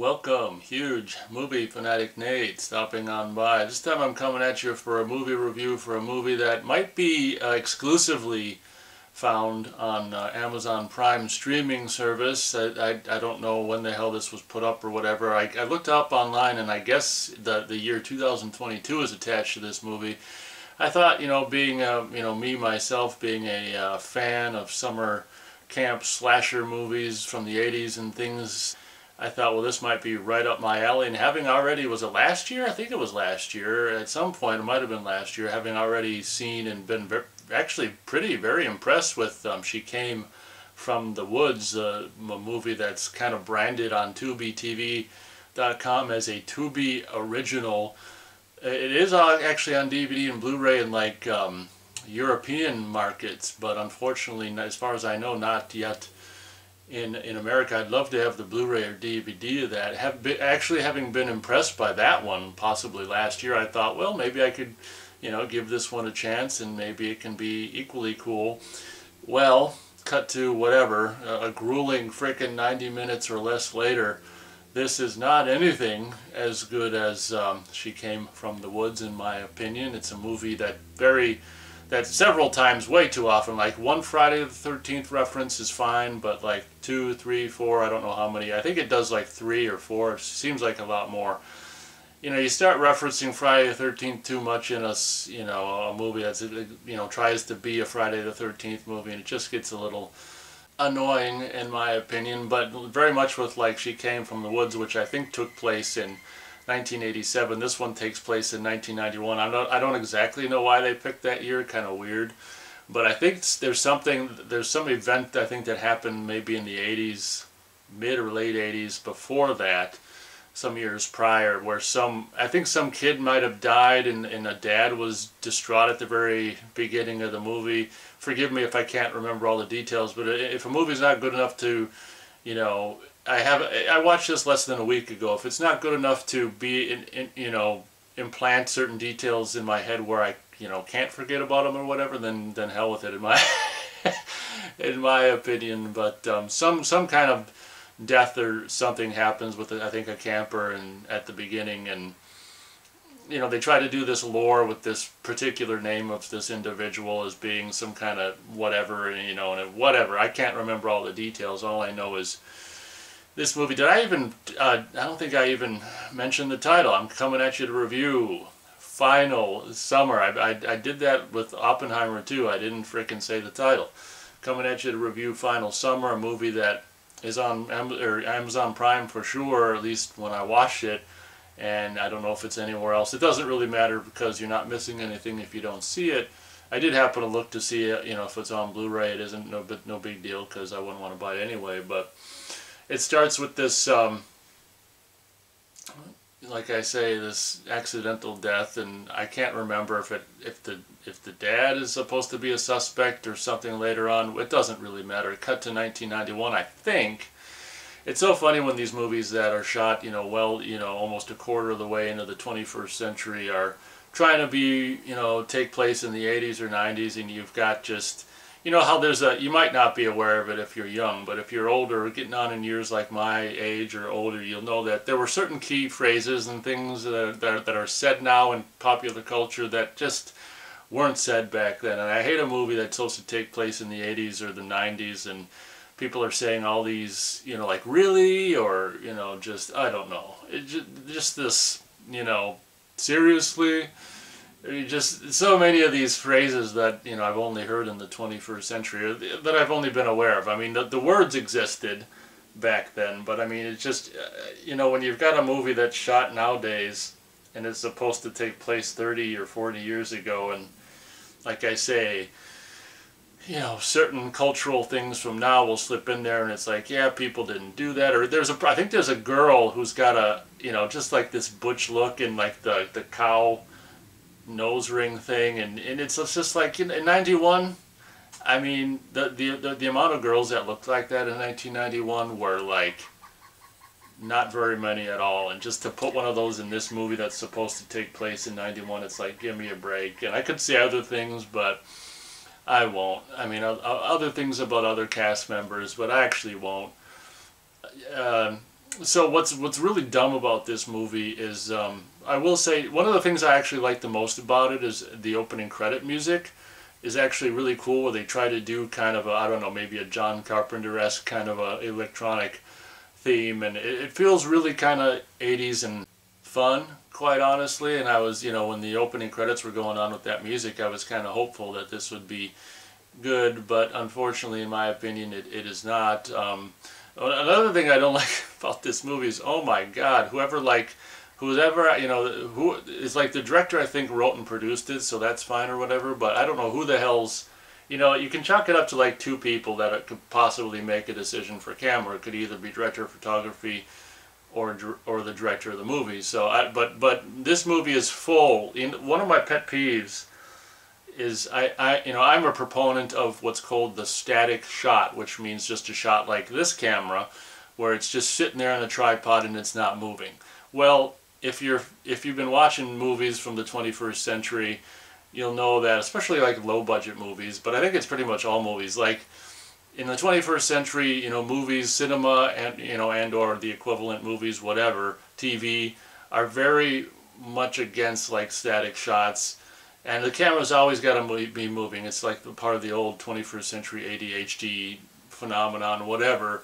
Welcome, huge movie fanatic Nate stopping on by. This time I'm coming at you for a movie review for a movie that might be uh, exclusively found on uh, Amazon Prime streaming service. I, I, I, don't know when the hell this was put up or whatever. I, I looked up online and I guess the, the year 2022 is attached to this movie. I thought, you know, being, a, you know, me myself being a uh, fan of summer camp slasher movies from the 80s and things, I thought, well, this might be right up my alley. And having already, was it last year? I think it was last year. At some point, it might have been last year, having already seen and been actually pretty, very impressed with um, She Came from the Woods, uh, a movie that's kind of branded on TubiTV.com as a Tubi original. It is actually on DVD and Blu-ray in like um, European markets, but unfortunately, as far as I know, not yet in in America. I'd love to have the Blu-ray or DVD of that. Have been, actually having been impressed by that one, possibly last year, I thought, well, maybe I could, you know, give this one a chance, and maybe it can be equally cool. Well, cut to whatever, a, a grueling frickin' 90 minutes or less later. This is not anything as good as um, She Came from the Woods, in my opinion. It's a movie that very that several times way too often. Like one Friday the 13th reference is fine, but like two, three, four, I don't know how many. I think it does like three or four. It seems like a lot more. You know, you start referencing Friday the 13th too much in a, you know, a movie that's, you know, tries to be a Friday the 13th movie, and it just gets a little annoying in my opinion, but very much with like She Came from the Woods, which I think took place in 1987. This one takes place in 1991. I don't, I don't exactly know why they picked that year, kind of weird. But I think there's something, there's some event I think that happened maybe in the 80s, mid or late 80s before that, some years prior, where some, I think some kid might have died and, and a dad was distraught at the very beginning of the movie. Forgive me if I can't remember all the details, but if a movie's not good enough to, you know, I have I watched this less than a week ago. If it's not good enough to be in, in you know implant certain details in my head where I you know can't forget about them or whatever, then then hell with it in my in my opinion. But um, some some kind of death or something happens with I think a camper and at the beginning and you know they try to do this lore with this particular name of this individual as being some kind of whatever you know and whatever I can't remember all the details all I know is this movie. Did I even, uh, I don't think I even mentioned the title. I'm coming at you to review Final Summer. I, I, I did that with Oppenheimer too. I didn't fricking say the title. Coming at you to review Final Summer, a movie that is on Amazon Prime for sure, at least when I watched it. And I don't know if it's anywhere else. It doesn't really matter because you're not missing anything if you don't see it. I did happen to look to see it, you know, if it's on Blu-ray, it isn't no, no big deal because I wouldn't want to buy it anyway. But it starts with this, um, like I say, this accidental death, and I can't remember if it if the if the dad is supposed to be a suspect or something later on. It doesn't really matter. Cut to 1991, I think. It's so funny when these movies that are shot, you know, well, you know, almost a quarter of the way into the 21st century are trying to be, you know, take place in the 80s or 90s, and you've got just you know how there's a you might not be aware of it if you're young but if you're older getting on in years like my age or older you'll know that there were certain key phrases and things that are, that are said now in popular culture that just weren't said back then. And i hate a movie that's supposed to take place in the 80s or the 90s and people are saying all these you know like really? or you know just i don't know. It just, just this you know seriously just so many of these phrases that you know I've only heard in the 21st century that I've only been aware of. I mean, the, the words existed back then, but I mean, it's just uh, you know when you've got a movie that's shot nowadays and it's supposed to take place 30 or 40 years ago, and like I say, you know, certain cultural things from now will slip in there, and it's like, yeah, people didn't do that, or there's a, I think there's a girl who's got a, you know, just like this butch look and like the the cow nose ring thing, and, and it's, just like in, in 91, I mean, the, the, the, the amount of girls that looked like that in 1991 were like not very many at all. And just to put one of those in this movie that's supposed to take place in 91, it's like, give me a break. And I could say other things, but I won't. I mean, other things about other cast members, but I actually won't. Uh, so what's what's really dumb about this movie is um, I will say one of the things I actually like the most about it is the opening credit music is actually really cool where they try to do kind of a I don't know maybe a John Carpenter esque kind of a electronic theme. And it, it feels really kind of 80s and fun quite honestly. And I was you know when the opening credits were going on with that music I was kind of hopeful that this would be good. But unfortunately in my opinion it, it is not. Um, Another thing I don't like about this movie is, oh my God, whoever like, whoever you know, who is like the director I think wrote and produced it, so that's fine or whatever. But I don't know who the hell's, you know, you can chalk it up to like two people that could possibly make a decision for camera. It could either be director of photography, or or the director of the movie. So I, but but this movie is full. In one of my pet peeves is I, I you know I'm a proponent of what's called the static shot which means just a shot like this camera where it's just sitting there on a tripod and it's not moving. Well if you're if you've been watching movies from the 21st century you'll know that especially like low budget movies but I think it's pretty much all movies. Like in the 21st century you know movies cinema and you know and or the equivalent movies whatever TV are very much against like static shots and the camera's always got to be moving. It's like part of the old 21st century ADHD phenomenon, whatever.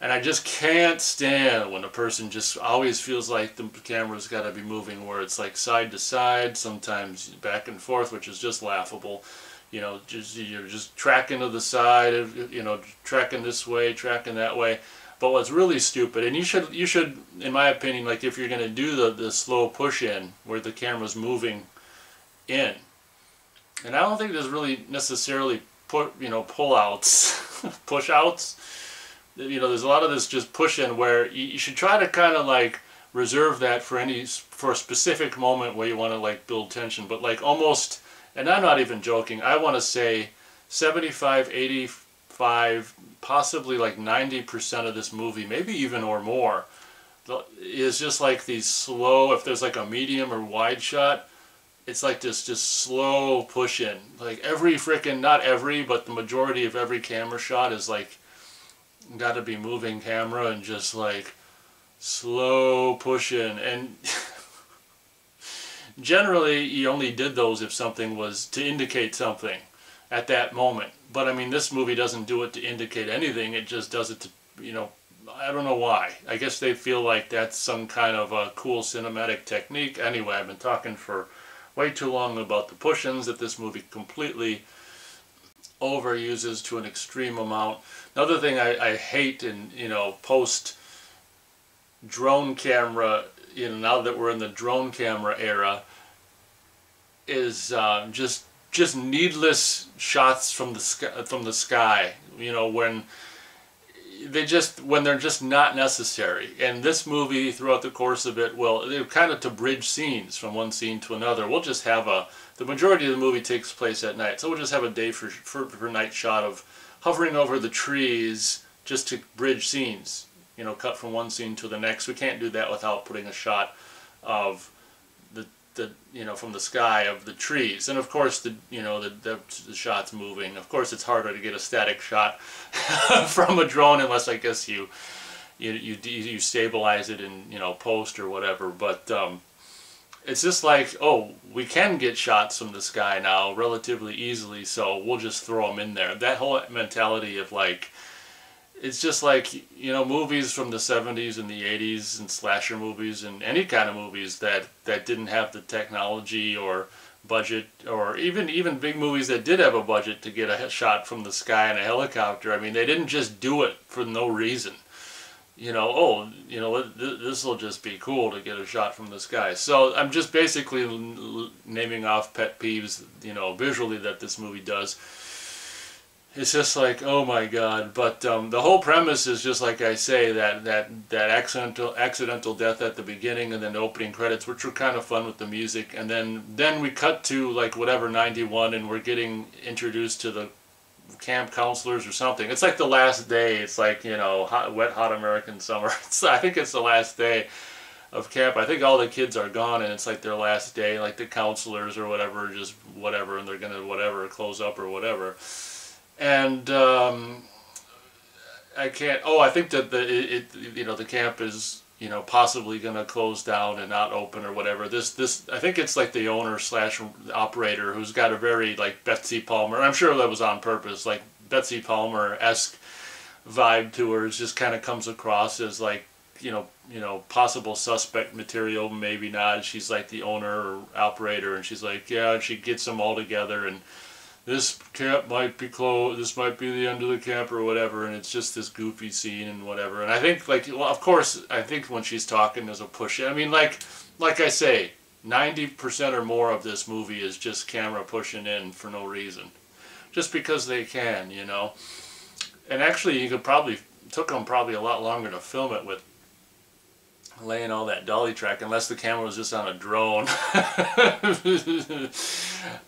And I just can't stand when a person just always feels like the camera's got to be moving, where it's like side to side, sometimes back and forth, which is just laughable. You know, just you're just tracking to the side, you know, tracking this way, tracking that way. But what's really stupid, and you should, you should, in my opinion, like if you're going to do the the slow push in, where the camera's moving in. And I don't think there's really necessarily put you know pull outs, push outs. You know, there's a lot of this just push in where you, you should try to kind of like reserve that for any for a specific moment where you want to like build tension. But like almost, and I'm not even joking. I want to say 75, 85, possibly like 90% of this movie, maybe even or more, is just like these slow. If there's like a medium or wide shot it's like this just slow push in. Like every freaking, not every, but the majority of every camera shot is like, got to be moving camera and just like slow push in. And generally you only did those if something was to indicate something at that moment. But I mean, this movie doesn't do it to indicate anything. It just does it to, you know, I don't know why. I guess they feel like that's some kind of a cool cinematic technique. Anyway, I've been talking for way too long about the push-ins that this movie completely overuses to an extreme amount. Another thing I, I hate in, you know, post drone camera, you know, now that we're in the drone camera era, is uh, just just needless shots from the sky, from the sky. You know, when they just when they're just not necessary. And this movie, throughout the course of it, will they're kind of to bridge scenes from one scene to another. We'll just have a the majority of the movie takes place at night, so we'll just have a day for for, for night shot of hovering over the trees just to bridge scenes. You know, cut from one scene to the next. We can't do that without putting a shot of the you know from the sky of the trees. And of course the you know the, the, the shots moving. Of course it's harder to get a static shot from a drone unless I guess you you you, you stabilize it in you know post or whatever. But um, it's just like oh we can get shots from the sky now relatively easily so we'll just throw them in there. That whole mentality of like it's just like you know movies from the 70s and the 80s and slasher movies and any kind of movies that that didn't have the technology or budget or even even big movies that did have a budget to get a shot from the sky in a helicopter. I mean they didn't just do it for no reason. You know oh you know this will just be cool to get a shot from the sky. So i'm just basically naming off pet peeves you know visually that this movie does it's just like oh my god. But um, the whole premise is just like I say that that that accidental accidental death at the beginning and then the opening credits which were kind of fun with the music. And then then we cut to like whatever 91 and we're getting introduced to the camp counselors or something. It's like the last day. It's like you know hot, wet hot American summer. It's, I think it's the last day of camp. I think all the kids are gone and it's like their last day like the counselors or whatever just whatever and they're gonna whatever close up or whatever and um, I can't. Oh, I think that the it, it you know the camp is you know possibly going to close down and not open or whatever. This this I think it's like the owner slash operator who's got a very like Betsy Palmer. I'm sure that was on purpose, like Betsy Palmer esque vibe to her. It just kind of comes across as like you know you know possible suspect material, maybe not. She's like the owner or operator, and she's like yeah, and she gets them all together and this camp might be closed, this might be the end of the camp or whatever, and it's just this goofy scene and whatever. And I think, like, well, of course, I think when she's talking, there's a push. I mean, like, like I say, 90% or more of this movie is just camera pushing in for no reason. Just because they can, you know. And actually, you could probably, took them probably a lot longer to film it with laying all that dolly track unless the camera was just on a drone.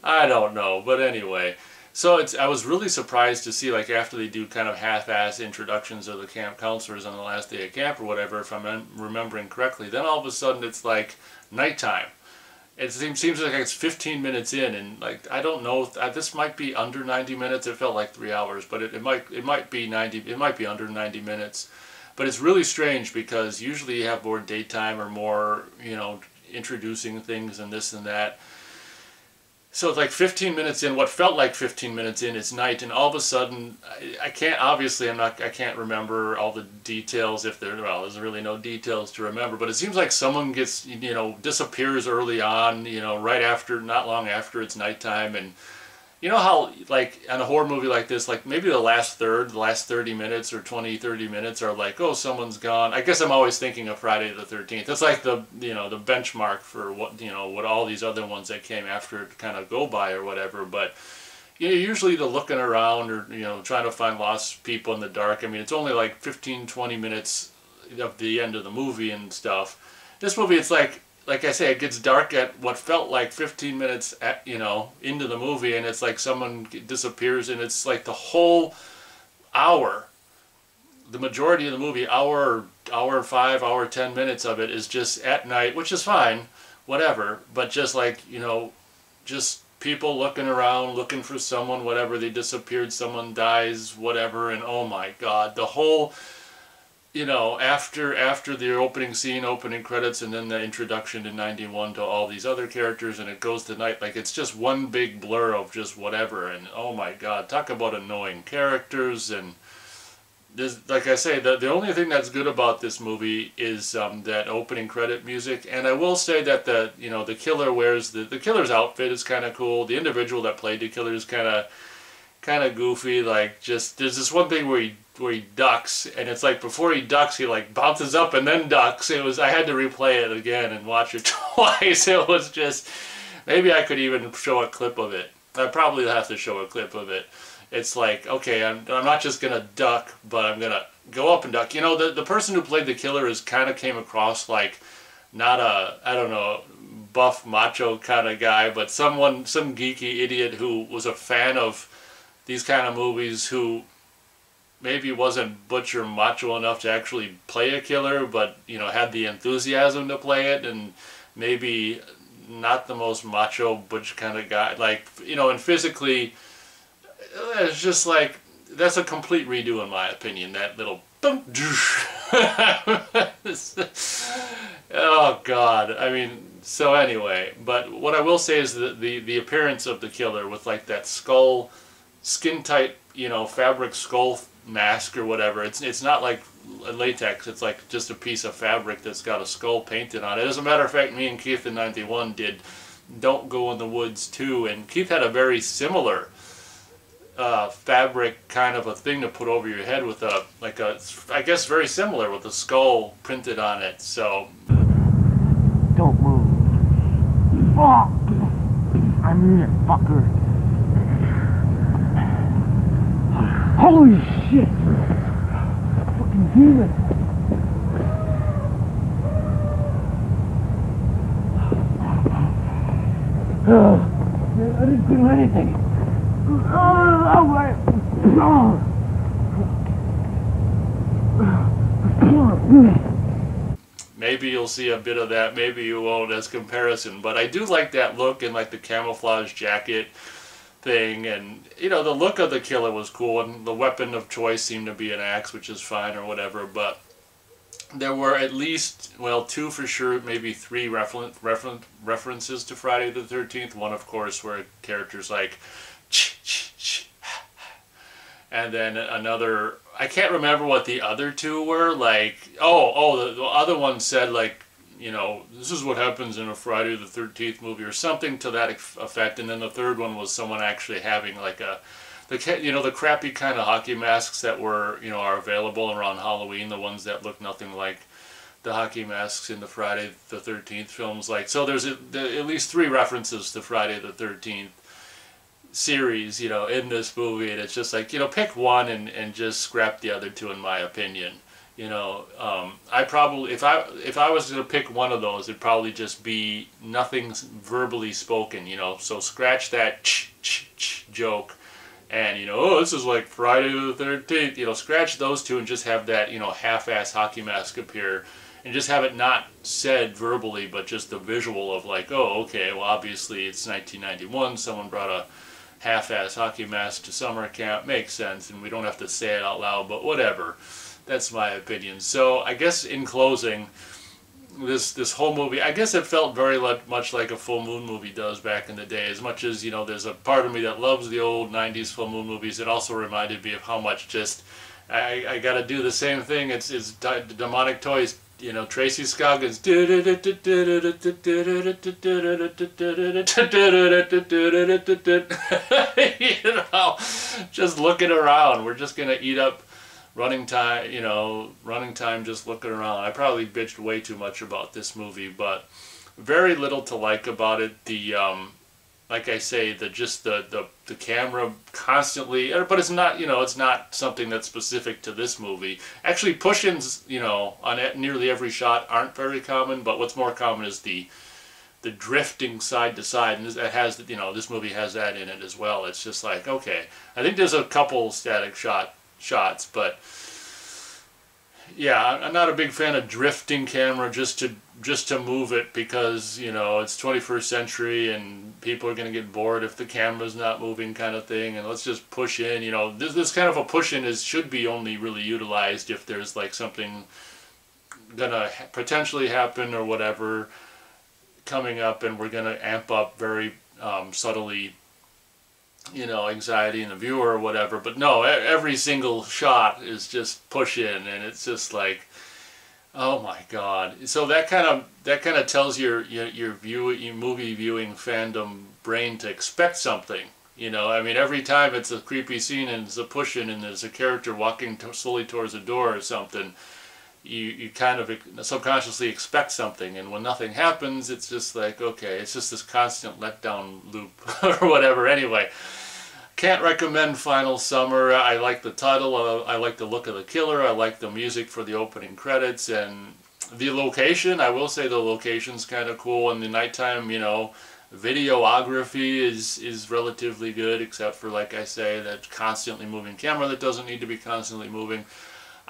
I don't know, but anyway. So it's I was really surprised to see like after they do kind of half-ass introductions of the camp counselors on the last day of camp or whatever, if I'm remembering correctly, then all of a sudden it's like nighttime. It seems, seems like it's 15 minutes in, and like I don't know. If, uh, this might be under 90 minutes. It felt like three hours, but it, it might it might be 90. It might be under 90 minutes. But it's really strange because usually you have more daytime or more, you know, introducing things and this and that. So it's like 15 minutes in, what felt like 15 minutes in, it's night, and all of a sudden, I, I can't, obviously I'm not, I can't remember all the details if there, well, there's really no details to remember, but it seems like someone gets, you know, disappears early on, you know, right after, not long after it's nighttime, and you know how like on a horror movie like this like maybe the last third the last 30 minutes or 20 30 minutes are like oh someone's gone. I guess i'm always thinking of friday the 13th it's like the you know the benchmark for what you know what all these other ones that came after kind of go by or whatever but you know usually the looking around or you know trying to find lost people in the dark i mean it's only like 15 20 minutes of the end of the movie and stuff. This movie it's like like I say, it gets dark at what felt like 15 minutes, at, you know, into the movie, and it's like someone disappears, and it's like the whole hour, the majority of the movie, hour, hour five, hour ten minutes of it is just at night, which is fine, whatever, but just like you know, just people looking around, looking for someone, whatever, they disappeared, someone dies, whatever, and oh my God, the whole you know, after after the opening scene, opening credits, and then the introduction in '91 to all these other characters, and it goes to night like it's just one big blur of just whatever. And oh my God, talk about annoying characters and. This, like I say, the, the only thing that's good about this movie is um, that opening credit music, and I will say that the you know the killer wears the the killer's outfit is kind of cool. The individual that played the killer is kind of kind of goofy. Like just there's this one thing where he where he ducks, and it's like before he ducks, he like bounces up and then ducks. It was I had to replay it again and watch it twice. It was just maybe I could even show a clip of it. I probably have to show a clip of it. It's like okay, I'm I'm not just gonna duck, but I'm gonna go up and duck. You know, the the person who played the killer is kind of came across like not a I don't know buff macho kind of guy, but someone some geeky idiot who was a fan of these kind of movies who maybe wasn't butcher macho enough to actually play a killer, but you know had the enthusiasm to play it, and maybe not the most macho butch kind of guy. Like you know, and physically, it's just like that's a complete redo in my opinion. That little boom. oh God! I mean, so anyway, but what I will say is that the the appearance of the killer with like that skull, skin tight, you know, fabric skull mask or whatever. It's it's not like latex. It's like just a piece of fabric that's got a skull painted on it. As a matter of fact, me and Keith in '91 did "Don't Go in the Woods" too, and Keith had a very similar uh, fabric kind of a thing to put over your head with a like a I guess very similar with a skull printed on it. So don't move. Fuck! I mean it, fucker. Holy shit! Fucking demon! Oh, I didn't do anything. Oh, oh my. Maybe you'll see a bit of that, maybe you won't as comparison, but I do like that look and like the camouflage jacket thing, and you know the look of the killer was cool, and the weapon of choice seemed to be an axe, which is fine or whatever. But there were at least well two for sure, maybe three refer- refer- references to Friday the Thirteenth. One, of course, where characters like. And then another, I can't remember what the other two were. Like, oh, oh, the, the other one said like you know, this is what happens in a Friday the 13th movie or something to that effect. And then the third one was someone actually having like a, the you know, the crappy kind of hockey masks that were, you know, are available around Halloween, the ones that look nothing like the hockey masks in the Friday the 13th films. Like, so there's a, at least three references to Friday the 13th series, you know, in this movie. And it's just like, you know, pick one and, and just scrap the other two, in my opinion. You know, um, I probably if I if I was to pick one of those, it'd probably just be nothing verbally spoken. You know, so scratch that ch ch ch joke, and you know, oh, this is like Friday the Thirteenth. You know, scratch those two and just have that you know half-ass hockey mask appear, and just have it not said verbally, but just the visual of like, oh, okay, well, obviously it's 1991. Someone brought a half-ass hockey mask to summer camp. Makes sense, and we don't have to say it out loud, but whatever. That's my opinion. So I guess in closing, this this whole movie, I guess it felt very much like a full moon movie does back in the day. As much as you know, there's a part of me that loves the old '90s full moon movies. It also reminded me of how much just I, I got to do the same thing. It's it's demonic toys. You know, Tracy Scoggins. you know, just looking around. We're just gonna eat up running time, you know, running time just looking around. I probably bitched way too much about this movie, but very little to like about it. The um, like I say, the just the, the the camera constantly, but it's not you know it's not something that's specific to this movie. Actually, push-ins you know on nearly every shot aren't very common, but what's more common is the the drifting side to side, and it has you know this movie has that in it as well. It's just like okay, I think there's a couple static shot shots, but yeah, I'm not a big fan of drifting camera just to just to move it because you know it's 21st century and people are going to get bored if the camera's not moving kind of thing and let's just push in you know this this kind of a push in is should be only really utilized if there's like something gonna ha potentially happen or whatever coming up and we're gonna amp up very um, subtly you know, anxiety in the viewer or whatever. But no, every single shot is just push in, and it's just like, oh my god. So that kind of that kind of tells your your your view your movie viewing fandom brain to expect something. You know, I mean, every time it's a creepy scene and it's a push in and there's a character walking slowly towards a door or something, you, you kind of subconsciously expect something. And when nothing happens, it's just like, okay, it's just this constant letdown loop or whatever. Anyway, can't recommend Final Summer. I like the title. Uh, I like the look of the killer. I like the music for the opening credits and the location. I will say the location's kind of cool. And the nighttime, you know, videography is is relatively good, except for like I say, that constantly moving camera that doesn't need to be constantly moving.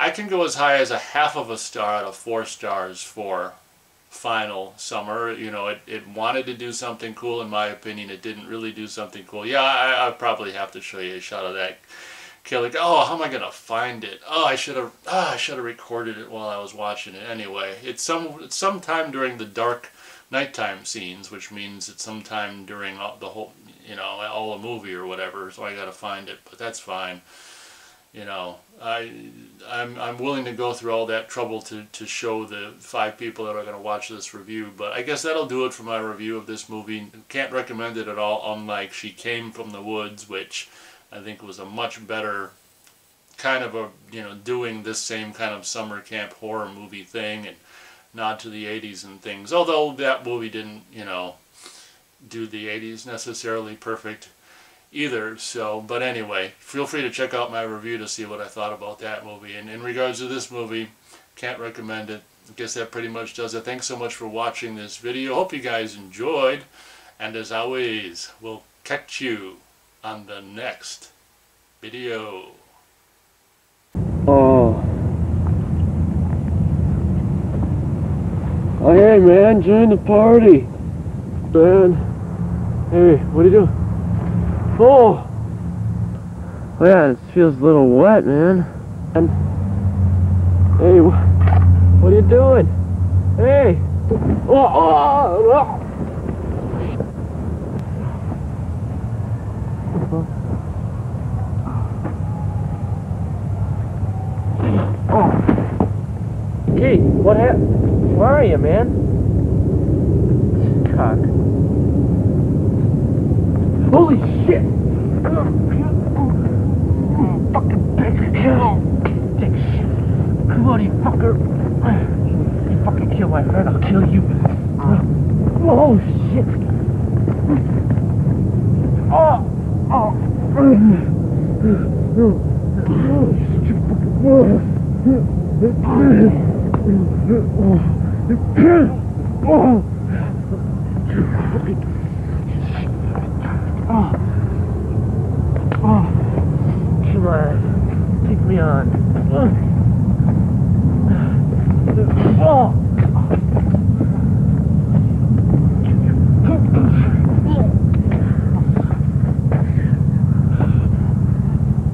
I can go as high as a half of a star out of four stars for final summer. You know, it, it wanted to do something cool. In my opinion, it didn't really do something cool. Yeah, I, I probably have to show you a shot of that killer. Oh, how am I gonna find it? Oh, I should have. Oh, I should have recorded it while I was watching it. Anyway, it's some it's sometime during the dark nighttime scenes, which means it's sometime during all, the whole, you know, all the movie or whatever. So I gotta find it, but that's fine you know, I, I'm, I'm willing to go through all that trouble to, to show the five people that are going to watch this review. But I guess that'll do it for my review of this movie. Can't recommend it at all, unlike She Came from the Woods, which I think was a much better kind of a, you know, doing this same kind of summer camp horror movie thing and nod to the 80s and things. Although that movie didn't, you know, do the 80s necessarily perfect either. So, but anyway, feel free to check out my review to see what I thought about that movie. And in regards to this movie, can't recommend it. I guess that pretty much does it. Thanks so much for watching this video. Hope you guys enjoyed. And as always, we'll catch you on the next video. Oh. Oh, hey, man, join the party. Man. Hey, what are you doing? Oh. Oh yeah, this feels a little wet, man. And hey, wh- what are you doing? Hey. Oh, oh, oh. Oh. Hey, what happened? Where are you, man? Cock. Holy shit! Fucking dick. Dick shit. Come on, you fucker. You fucking kill my friend, I'll kill you. Oh, shit. Oh! Oh, oh. Oh. Oh. Oh. Come on. Take me on. Oh.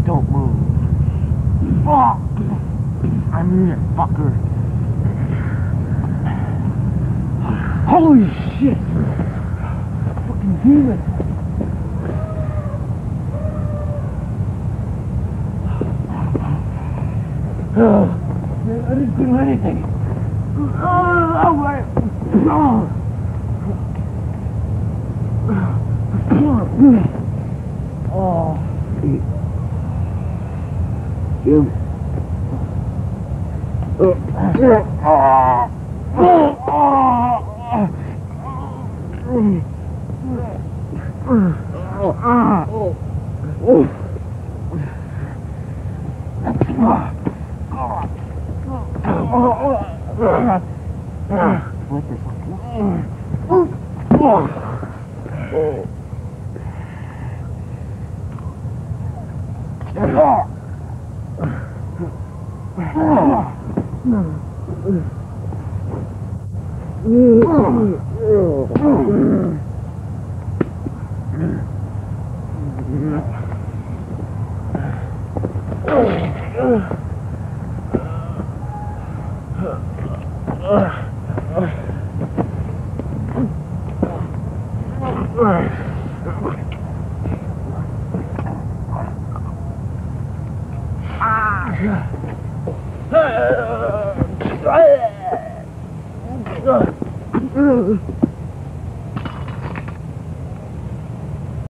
Don't move. Oh. I'm in fucker. Holy shit! Fucking demon! Oh, I didn't do anything. Oh, oh, my. Oh. Oh. Jim.